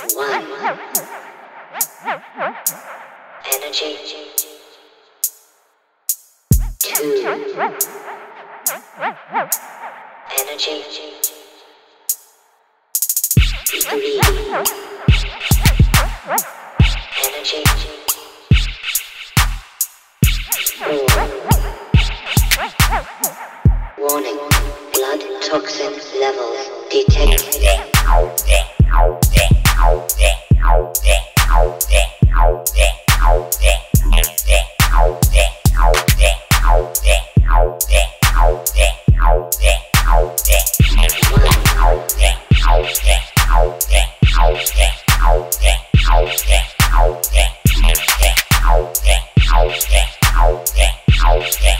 One. Energy. Two. Energy. Three. Energy. Four. Warning. Blood toxin levels detected. Yeah.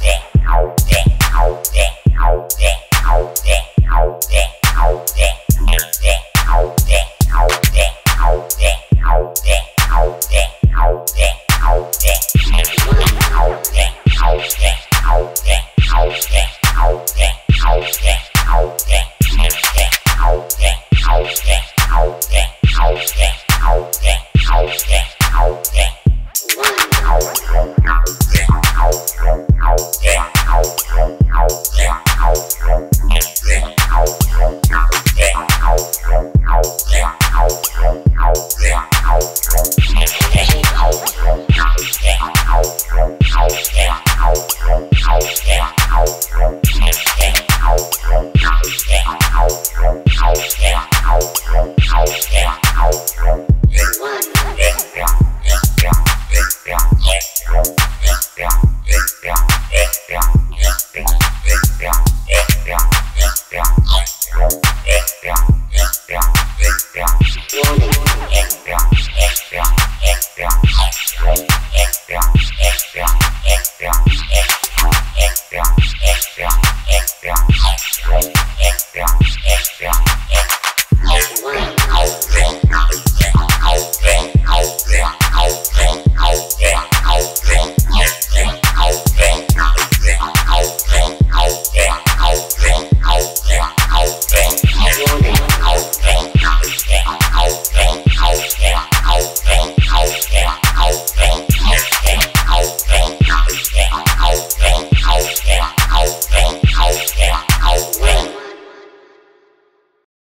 好听。